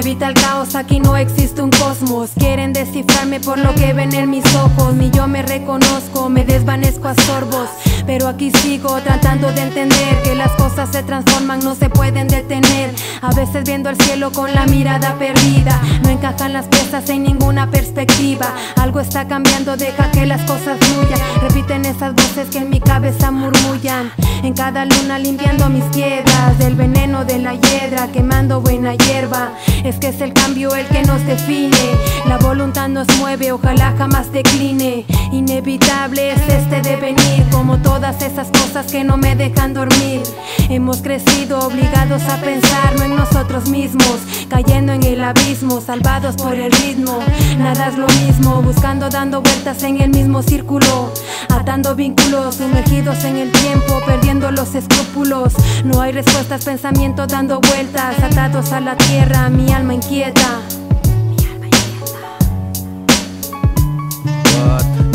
grita el caos, aquí no existe un cosmos. Quieren descifrarme por lo que ven en mis ojos. Ni yo me reconozco, me desvanezco a sorbos. Pero aquí sigo tratando de entender que las cosas se transforman, no se pueden detener. A veces viendo el cielo con la mirada perdida. No encajan las piezas en ninguna perspectiva. Algo está cambiando, deja que las cosas fluyan. Esas voces que en mi cabeza murmullan. En cada luna limpiando mis piedras del veneno de la hiedra, quemando buena hierba. Es que es el cambio el que nos define. La voluntad nos mueve, ojalá jamás decline. Inevitable es este devenir, como todas esas cosas que no me dejan dormir. Hemos crecido obligados a pensar no en nosotros mismos, cayendo en el abismo, salvados por el ritmo. Nada es lo mismo, buscando, dando vueltas en el mismo círculo, atando vínculos, sumergidos en el tiempo, perdiendo los escrúpulos. No hay respuestas, pensamientos dando vueltas, atados a la tierra, mi alma inquieta.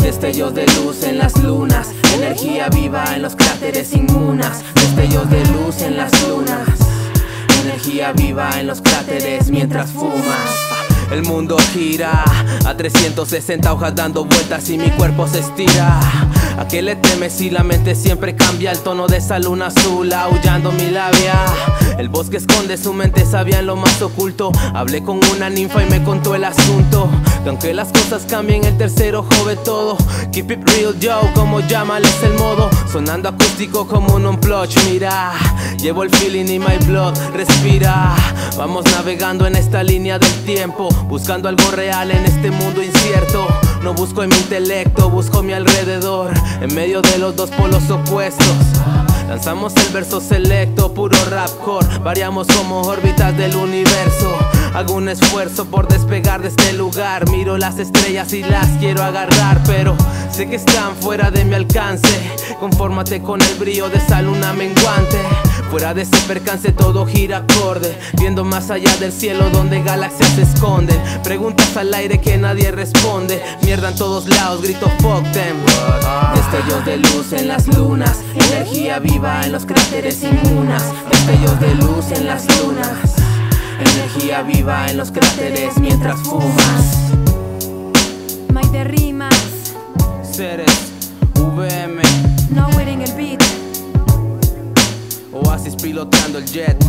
Destellos de luz en las lunas, energía viva en los cráteres inmunas. Destellos de luz en las lunas, energía viva en los cráteres mientras fumas. El mundo gira a 360 hojas dando vueltas y mi cuerpo se estira. ¿A qué le temes si la mente siempre cambia el tono de esa luna azul aullando mi labia? El bosque esconde su mente sabia en lo más oculto. Hablé con una ninfa y me contó el asunto. Que aunque las cosas cambien, el tercer ojo ve todo. Keep it real, yo, como llámales el modo. Sonando acústico como un unplug, mira. Llevo el feeling y my blood respira. Vamos navegando en esta línea del tiempo. Buscando algo real en este mundo incierto. No busco en mi intelecto, busco mi alrededor. En medio de los dos polos opuestos. Lanzamos el verso selecto, puro rapcore. Variamos como órbitas del universo. Hago un esfuerzo por despegar de este lugar. Miro las estrellas y las quiero agarrar, pero sé que están fuera de mi alcance. Confórmate con el brillo de esa luna menguante. Fuera de ese percance todo gira acorde. Viendo más allá del cielo donde galaxias se esconden. Preguntas al aire que nadie responde. Mierda en todos lados, grito fuck them. Destellos de luz en las lunas. Energía viva en los cráteres inmunas. Destellos de luz en las lunas Energía viva en los cráteres mientras fumas. De rimas, Seres, VM no en el beat. Oasis pilotando el jet